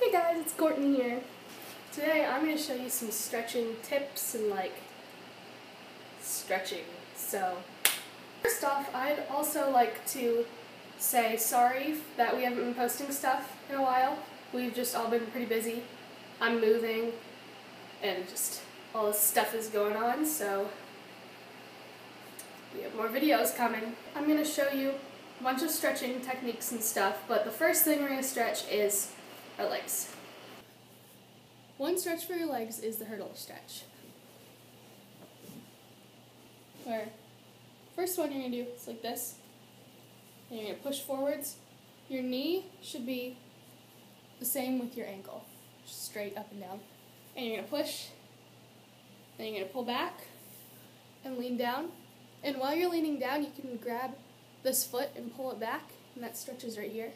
Hey guys, it's Courtney here. Today I'm going to show you some stretching tips and like stretching. So, first off, I'd also like to say sorry that we haven't been posting stuff in a while. We've just all been pretty busy. I'm moving and just all this stuff is going on, so we have more videos coming. I'm going to show you a bunch of stretching techniques and stuff, but the first thing we're going to stretch is our legs. One stretch for your legs is the hurdle stretch. Where first one you're to do is like this. And you're to push forwards. Your knee should be the same with your ankle, straight up and down. And you're to push, then you're to pull back and lean down. And while you're leaning down, you can grab this foot and pull it back, and that stretches right here.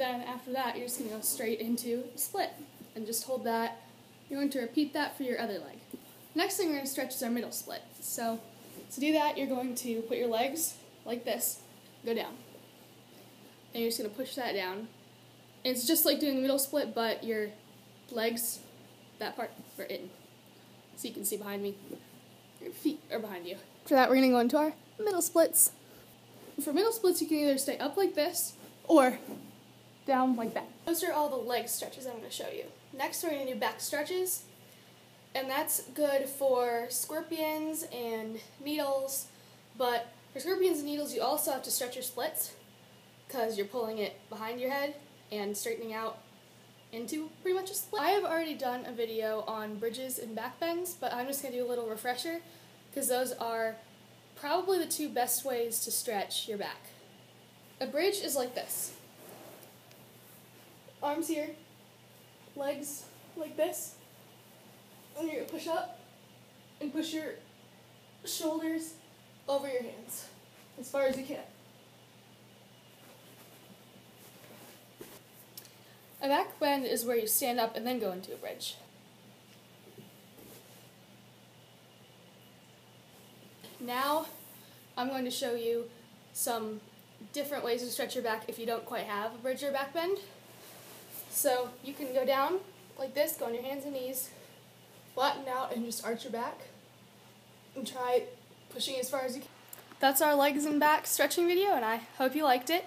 Then after that, you're just going to go straight into split and just hold that. You're going to repeat that for your other leg. Next thing we're going to stretch is our middle split. So to do that, you're going to put your legs like this, go down. And you're just going to push that down. And it's just like doing the middle split, but your legs, that part, are in. So you can see behind me. Your feet are behind you. For that, we're going to go into our middle splits. For middle splits, you can either stay up like this or down like that. Those are all the leg stretches I'm going to show you. Next, we're going to do back stretches, and that's good for scorpions and needles. But for scorpions and needles, you also have to stretch your splits because you're pulling it behind your head and straightening out into pretty much a split. I have already done a video on bridges and back bends, but I'm just going to do a little refresher because those are probably the two best ways to stretch your back. A bridge is like this arms here, legs like this, and you're gonna push up and push your shoulders over your hands as far as you can. A back bend is where you stand up and then go into a bridge. Now, I'm going to show you some different ways to stretch your back if you don't quite have a bridge or back bend. So you can go down like this, go on your hands and knees, flatten out and just arch your back, and try pushing as far as you can. That's our legs and back stretching video, and I hope you liked it.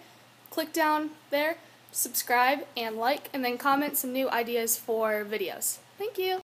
Click down there, subscribe, and like, and then comment some new ideas for videos. Thank you!